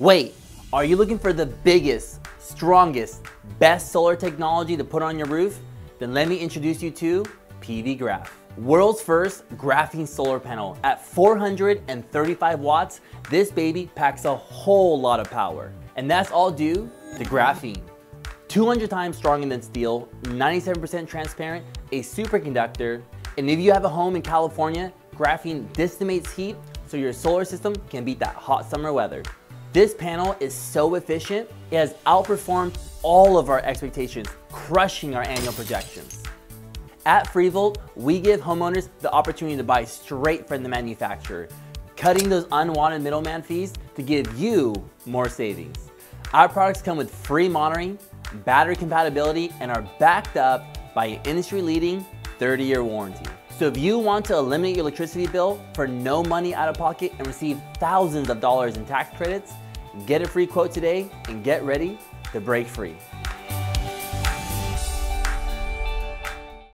Wait, are you looking for the biggest, strongest, best solar technology to put on your roof? Then let me introduce you to PV Graf. World's first graphene solar panel. At 435 watts, this baby packs a whole lot of power. And that's all due to graphene. 200 times stronger than steel, 97% transparent, a superconductor, and if you have a home in California, graphene dissipates heat so your solar system can beat that hot summer weather. This panel is so efficient, it has outperformed all of our expectations, crushing our annual projections. At FreeVolt, we give homeowners the opportunity to buy straight from the manufacturer, cutting those unwanted middleman fees to give you more savings. Our products come with free monitoring, battery compatibility, and are backed up by an industry-leading 30-year warranty. So if you want to eliminate your electricity bill for no money out of pocket and receive thousands of dollars in tax credits, get a free quote today and get ready to break free.